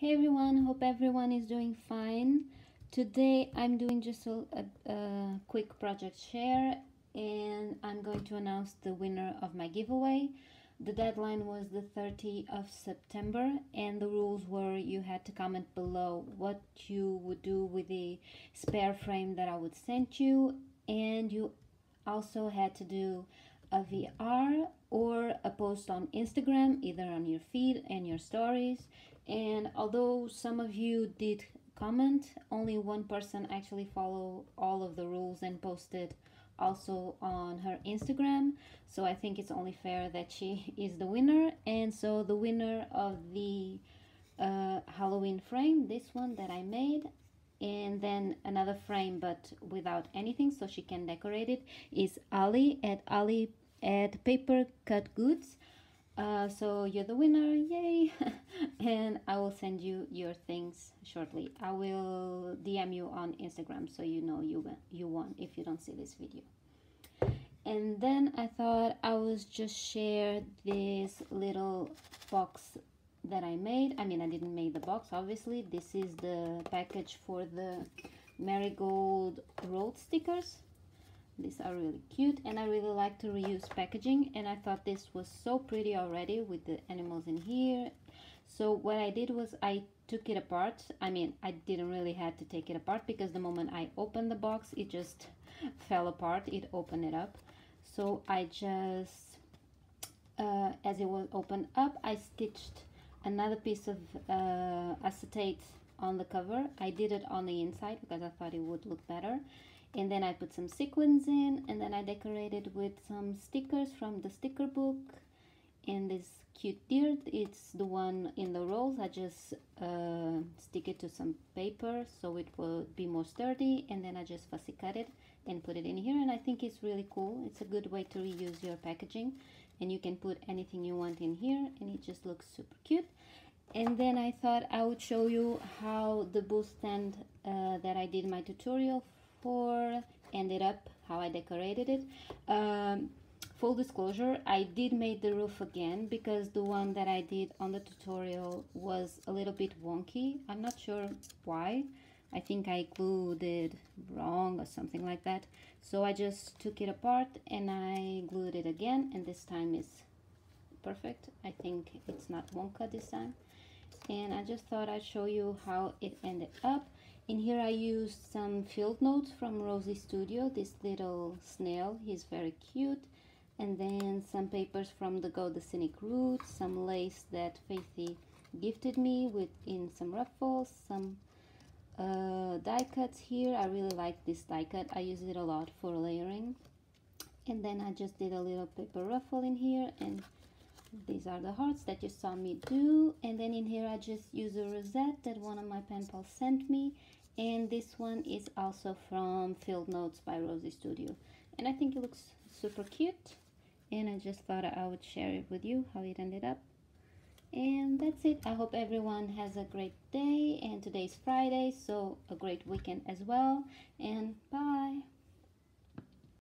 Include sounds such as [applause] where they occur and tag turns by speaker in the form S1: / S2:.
S1: Hey everyone, hope everyone is doing fine. Today I'm doing just a, a, a, quick project share and I'm going to announce the winner of my giveaway. The deadline was the 30th of September and the rules were you had to comment below what you would do with the spare frame that I would send you and you also had to do a VR or a post on Instagram, either on your feed and your stories. And although some of you did comment, only one person actually followed all of the rules and posted also on her Instagram. So I think it's only fair that she [laughs] is the winner. And so the winner of the uh, Halloween frame, this one that I made, and then another frame but without anything so she can decorate it is Ali at Ali at Paper Cut Goods. Uh, so you're the winner, yay! [laughs] and I will send you your things shortly. I will DM you on Instagram so you know you you won if you don't see this video. And then I thought I was just share this little box that I made. I mean, I didn't make the box, obviously. This is the package for the marigold road stickers. These are really cute and I really like to reuse packaging and I thought this was so pretty already with the animals in here. So what I did was I took it apart. I mean, I didn't really have to take it apart because the moment I opened the box, it just [laughs] fell apart. It opened it up. So I just, uh, as it was opened up, I stitched another piece of uh, acetate on the cover. I did it on the inside because I thought it would look better. And then I put some sequins in and then I decorated with some stickers from the sticker book and this cute deer it's the one in the rolls. I just uh, stick it to some paper so it will be more sturdy and then i just fussy cut it and put it in here and i think it's really cool. It's a good way to reuse your packaging and you can put anything you want in here and it just looks super cute. And then i thought i would show you how the booth stand uh, that i did my tutorial for ended up how i decorated it. Um, full disclosure i did make the roof again because the one that i did on the tutorial was a little bit wonky. I'm not sure why. I think i glued it wrong or something like that. So i just took it apart and i glued it again and this time is perfect. I think it's not wonka this time. And i just thought i'd show you how it ended up. In here I used some field notes from Rosie Studio, this little snail, he's very cute and then some papers from the Go the Scenic Route, some lace that Faithy gifted me with in some ruffles, some uh, die cuts here. I really like this die cut. I use it a lot for layering. And then I just did a little paper ruffle in here and these are the hearts that you saw me do. And then in here I just use a rosette that one of my pen pals sent me. And this one is also from Field Notes by Rosie Studio. And I think it looks super cute and I just thought I would share it with you how it ended up. And that's it. I hope everyone has a great day. And today's Friday so a great weekend as well. And bye